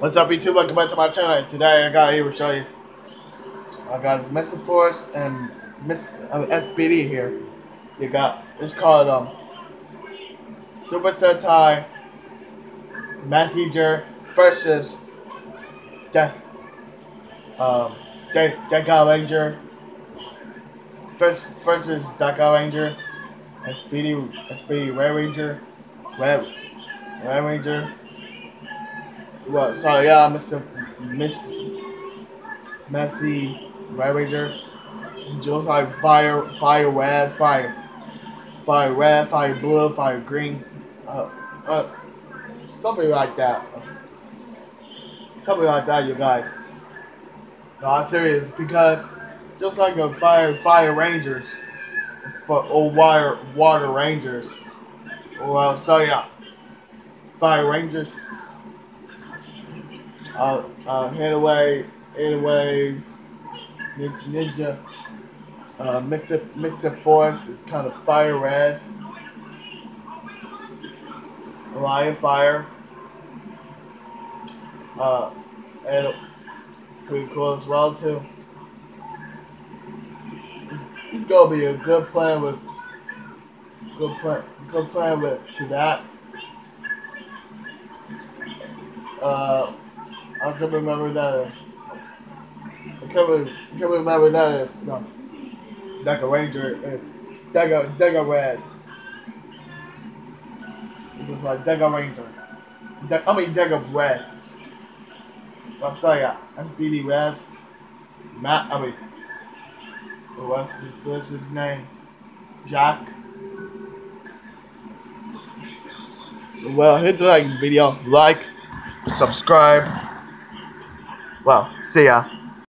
What's up, YouTube? Welcome back to my channel. Today, I got here to show you. I got Mystic Force and Miss uh, SPD here. You got it's called um Super Sentai Messenger versus De um De Dekaranger first versus Dekaranger and Speedy Red Ranger Red Red Ranger well, sorry, yeah, Mr. Miss Messy Red Ranger. Just like fire, fire red, fire, fire red, fire blue, fire green, uh, uh, something like that. Something like that, you guys. No, I'm serious because just like a fire, fire rangers, for or water, water rangers. Well, so yeah, fire rangers uh, uh, Anyways, Ninja, uh, Mixer, Mystic Force is kind of fire red. Lion Fire. Uh, and pretty cool as well too. He's gonna be a good plan with good plan good plan with to that. Uh I can remember that is. I can't, I can't remember that is. No. Dekaranger is. Deca, Deca Red. It was like Dekaranger. De I mean Deca Red. I'm sorry, yeah. SPD Red. Matt, I mean. What's, what's his name? Jack. Well, hit the like video, like, subscribe. Well, see ya.